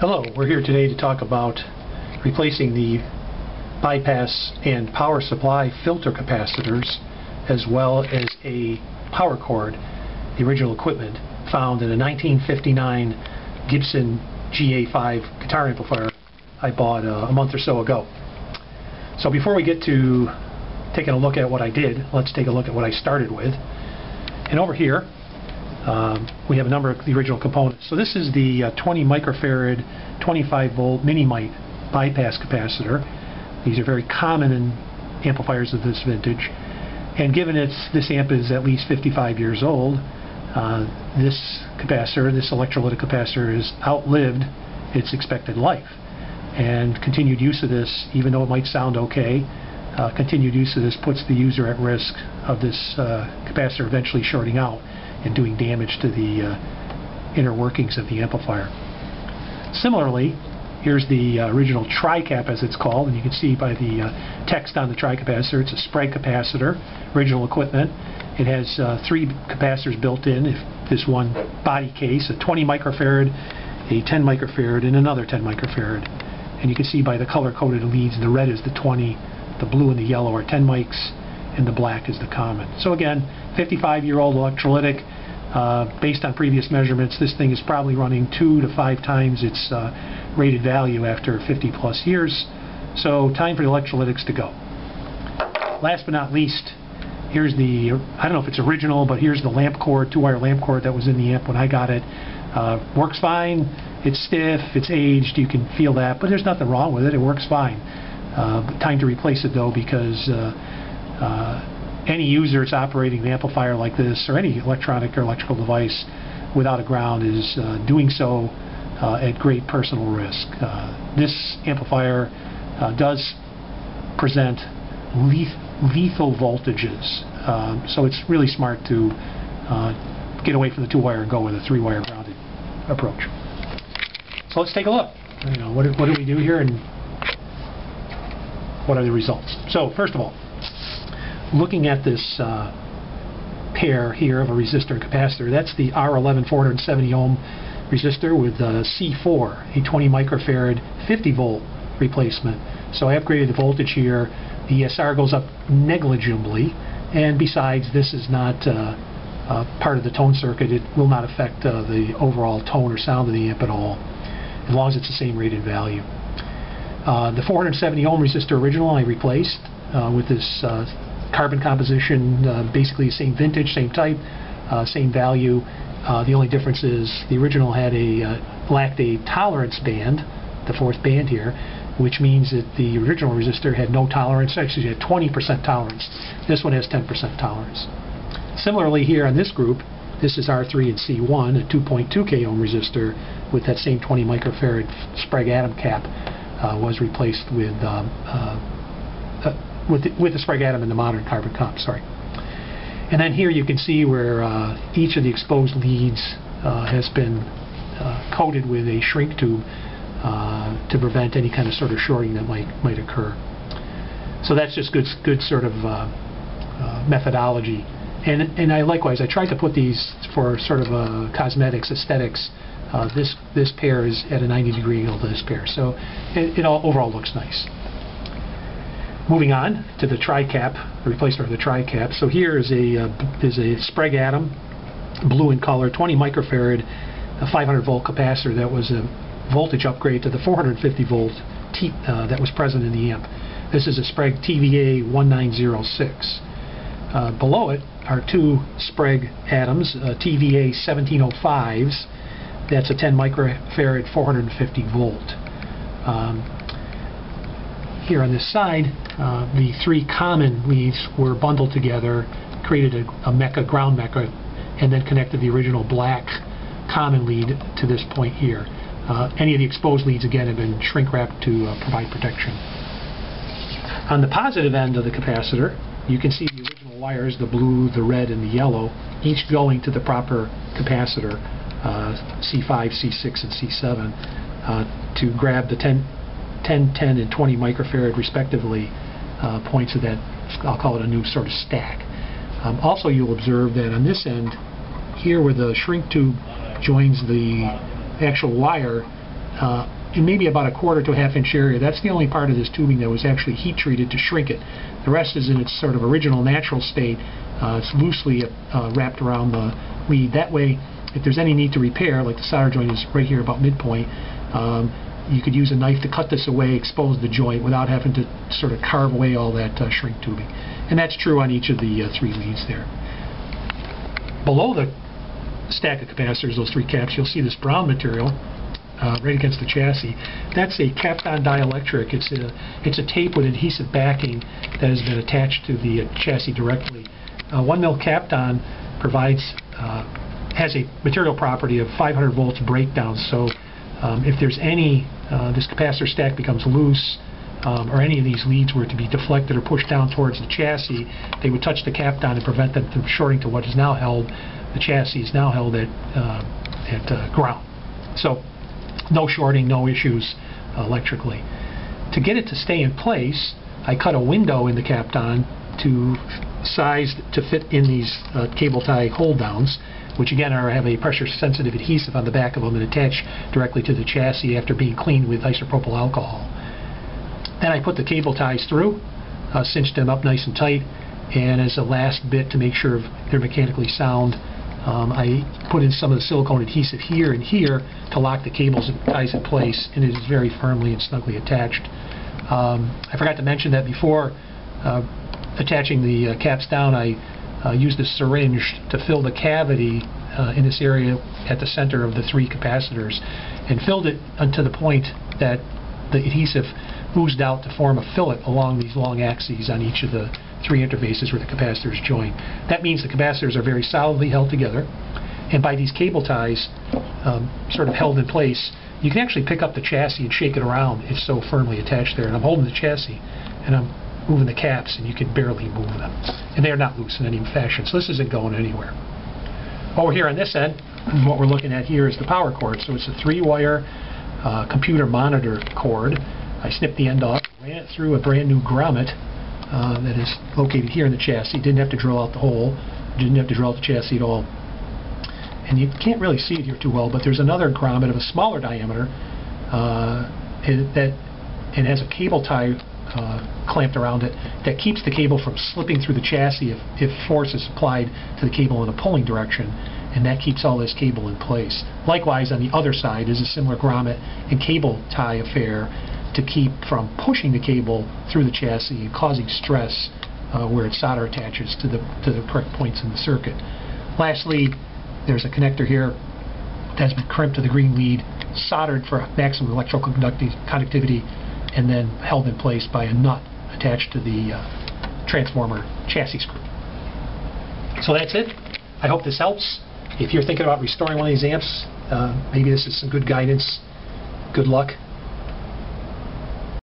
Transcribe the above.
Hello, we're here today to talk about replacing the bypass and power supply filter capacitors as well as a power cord, the original equipment found in a 1959 Gibson GA5 guitar amplifier I bought uh, a month or so ago. So before we get to taking a look at what I did, let's take a look at what I started with. And over here, um, we have a number of the original components. So this is the uh, 20 microfarad, 25 volt mini-mite bypass capacitor. These are very common in amplifiers of this vintage. And given it's this amp is at least 55 years old, uh, this capacitor, this electrolytic capacitor, has outlived its expected life. And continued use of this, even though it might sound okay, uh, continued use of this puts the user at risk of this uh, capacitor eventually shorting out and doing damage to the uh, inner workings of the amplifier. Similarly, here's the uh, original tri-cap as it's called, and you can see by the uh, text on the tri-capacitor, it's a Sprague capacitor, original equipment. It has uh, three capacitors built in, if this one body case, a 20 microfarad, a 10 microfarad, and another 10 microfarad. And you can see by the color-coded leads, the red is the 20, the blue and the yellow are 10 mics, and the black is the common. So again, 55-year-old electrolytic. Uh, based on previous measurements, this thing is probably running two to five times its uh, rated value after 50 plus years. So time for the electrolytics to go. Last but not least, here's the, I don't know if it's original, but here's the lamp cord, two-wire lamp cord that was in the amp when I got it. Uh, works fine, it's stiff, it's aged, you can feel that, but there's nothing wrong with it, it works fine. Uh, time to replace it though because uh, any user that's operating an amplifier like this or any electronic or electrical device without a ground is uh, doing so uh, at great personal risk. Uh, this amplifier does present lethal voltages, um, so it's really smart to get away from the two-wire and go with a three-wire grounded approach. So let's take a look. You know, what, what do we do here and what are the results? So first of all, looking at this uh, pair here of a resistor and capacitor, that's the R11 470 ohm resistor with a C4, a 20 microfarad 50 volt replacement. So I upgraded the voltage here. The ESR goes up negligibly, and besides, this is not uh, uh, part of the tone circuit. It will not affect uh, the overall tone or sound of the amp at all, as long as it's the same rated value. Uh, the 470 ohm resistor original I replaced uh, with this uh, carbon composition, uh, basically same vintage, same type, uh, same value. Uh, the only difference is the original had a uh, lacked a tolerance band, the fourth band here, which means that the original resistor had no tolerance. Actually, had 20% tolerance. This one has 10% tolerance. Similarly, here on this group, this is R3 and C1, a 2.2 k ohm resistor with that same 20 microfarad Sprague atom cap uh, was replaced with um, uh, uh with the, with the Sprague atom and the modern carbon comp, sorry. And then here you can see where uh, each of the exposed leads uh, has been uh, coated with a shrink tube uh, to prevent any kind of sort of shorting that might might occur. So that's just good good sort of uh, uh, methodology. And and I likewise I tried to put these for sort of cosmetics aesthetics. this this pair is at a 90 degree angle to this pair, so it, it all overall looks nice. Moving on to the tri-cap, replacement of the tri-cap. So here is a uh, is a Sprague Atom, blue in color, 20 microfarad, a 500 volt capacitor that was a voltage upgrade to the 450 volt T, uh, that was present in the amp. This is a Sprague TVA 1906. Uh, below it are two Sprague Atoms, uh, TVA 1705s. That's a 10 microfarad 450 volt. Um, here on this side, uh, the three common leads were bundled together, created a, a ground mecha, and then connected the original black common lead to this point here. Uh, any of the exposed leads, again, have been shrink wrapped to uh, provide protection. On the positive end of the capacitor, you can see the original wires, the blue, the red, and the yellow, each going to the proper capacitor, uh, C5, C6, and C7, uh, to grab the 10, 10, 10, and 20 microfarad respectively uh, points of that, I'll call it a new sort of stack. Um, also you'll observe that on this end, here where the shrink tube joins the actual wire, uh, in maybe about a quarter to a half inch area. That's the only part of this tubing that was actually heat treated to shrink it. The rest is in its sort of original natural state. Uh, it's loosely uh, wrapped around the lead. That way, if there's any need to repair, like the solder joint is right here about midpoint, um, you could use a knife to cut this away, expose the joint without having to sort of carve away all that uh, shrink tubing. And that's true on each of the uh, three leads there. Below the stack of capacitors, those three caps, you'll see this brown material uh, right against the chassis. That's a Kapton dielectric. It's a it's a tape with adhesive backing that has been attached to the uh, chassis directly. Uh, one mil Kapton provides uh, has a material property of 500 volts breakdown. So um, if there's any uh, this capacitor stack becomes loose. Um, or any of these leads were to be deflected or pushed down towards the chassis, they would touch the Kapton and prevent them from shorting to what is now held. The chassis is now held at uh, at uh, ground. So no shorting, no issues electrically. To get it to stay in place, I cut a window in the Kapton to size to fit in these uh, cable tie hold downs, which again are have a pressure sensitive adhesive on the back of them and attach directly to the chassis after being cleaned with isopropyl alcohol. Then I put the cable ties through, uh, cinched them up nice and tight, and as a last bit to make sure they're mechanically sound, um, I put in some of the silicone adhesive here and here to lock the cables and ties in place, and it is very firmly and snugly attached. Um, I forgot to mention that before uh, attaching the uh, caps down, I uh, used a syringe to fill the cavity uh, in this area at the center of the three capacitors, and filled it to the point that the adhesive oozed out to form a fillet along these long axes on each of the three interfaces where the capacitors join. That means the capacitors are very solidly held together, and by these cable ties um, sort of held in place, you can actually pick up the chassis and shake it around. It's so firmly attached there. And I'm holding the chassis, and I'm moving the caps, and you can barely move them. And they're not loose in any fashion, so this isn't going anywhere. Over here on this end, what we're looking at here is the power cord. So it's a three-wire uh, computer monitor cord. I snipped the end off, ran it through a brand new grommet uh, that is located here in the chassis. Didn't have to drill out the hole. Didn't have to drill out the chassis at all. And you can't really see it here too well, but there's another grommet of a smaller diameter uh, it, that and has a cable tie uh, clamped around it that keeps the cable from slipping through the chassis if, if force is applied to the cable in a pulling direction and that keeps all this cable in place. Likewise on the other side is a similar grommet and cable tie affair to keep from pushing the cable through the chassis and causing stress uh, where its solder attaches to the to the correct points in the circuit. Lastly, there's a connector here that's been crimped to the green lead, soldered for maximum electrical conducti- conductivity, and then held in place by a nut attached to the uh, transformer chassis screw. So that's it. I hope this helps. If you're thinking about restoring one of these amps, uh, maybe this is some good guidance. Good luck.